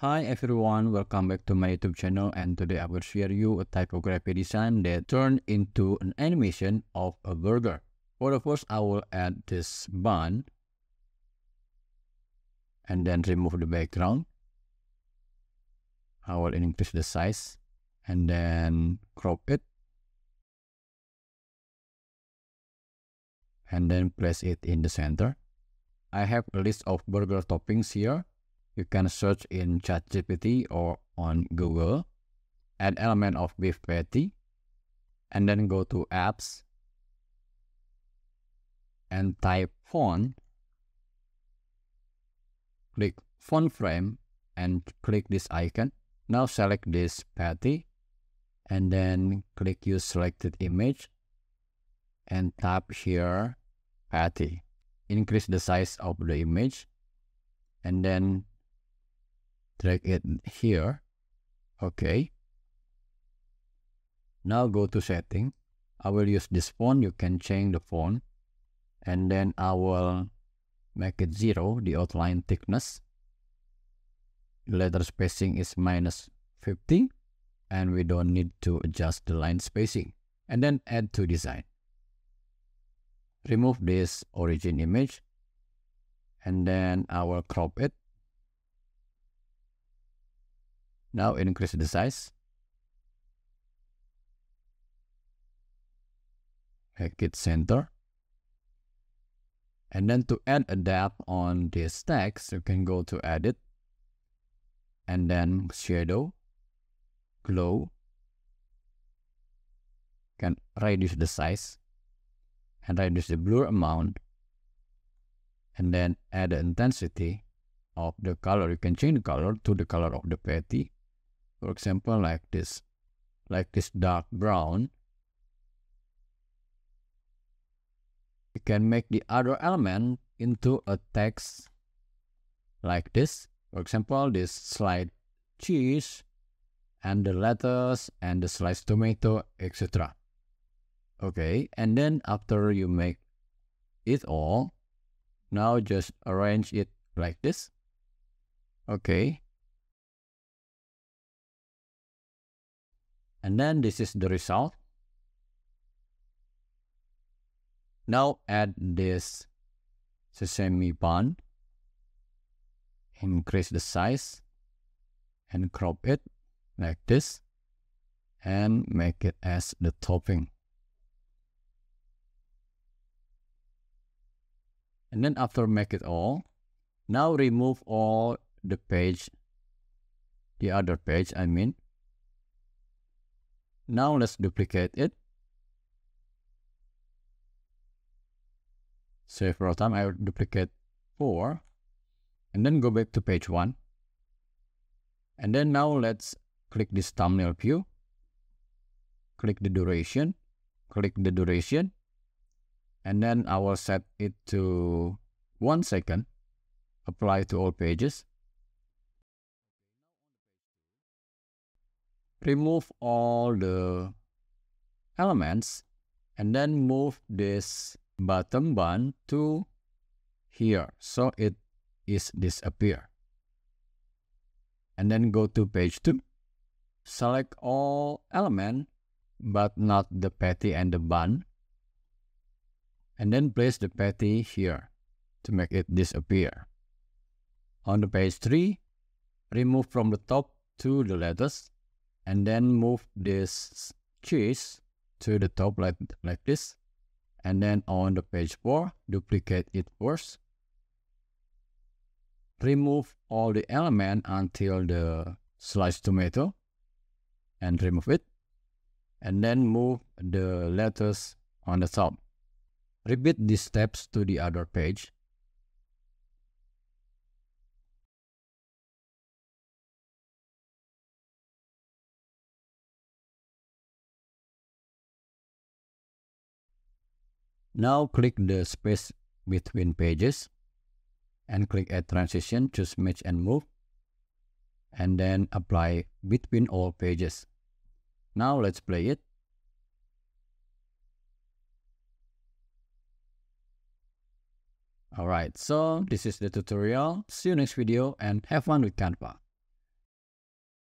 Hi everyone, welcome back to my YouTube channel and today I will share you a typography design that turned into an animation of a burger. For the first, I will add this bun and then remove the background. I will increase the size and then crop it and then place it in the center. I have a list of burger toppings here. You can search in ChatGPT or on Google. Add element of beef patty and then go to apps and type font. Click font frame and click this icon. Now select this patty and then click use selected image and tap here patty increase the size of the image and then drag it here? Okay. Now go to setting. I will use this font you can change the font and then I will make it zero the outline thickness. Letter spacing is minus 50 and we don't need to adjust the line spacing. And then add to design. Remove this origin image. And then I will crop it. Now increase the size. Make it center. And then to add a depth on this text, you can go to edit and then shadow, glow, can reduce the size and reduce the blur amount and then add the intensity of the color. You can change the color to the color of the patty. For example, like this, like this dark brown. You can make the other element into a text like this. For example, this slide cheese and the lettuce and the sliced tomato, etc. Okay, and then after you make it all, now just arrange it like this. Okay. And then this is the result. Now add this sesame bun. Increase the size and crop it like this and make it as the topping. and then after make it all now remove all the page the other page I mean now let's duplicate it. Several time I will duplicate 4 and then go back to page 1 and then now let's click this thumbnail view. Click the duration. Click the duration. And then I will set it to one second. Apply to all pages remove all the elements and then move this bottom bun to here. So it is disappear. And then go to page 2 select all element but not the patty and the bun. And then place the patty here to make it disappear. On the page 3, remove from the top to the lettuce and then move this cheese to the top like, like this. And then on the page 4, duplicate it first. Remove all the element until the sliced tomato and remove it. And then move the lettuce on the top. Repeat these steps to the other page. Now click the space between pages and click add transition, choose match and move and then apply between all pages. Now let's play it. Alright, so this is the tutorial. See you next video and have fun with Canva.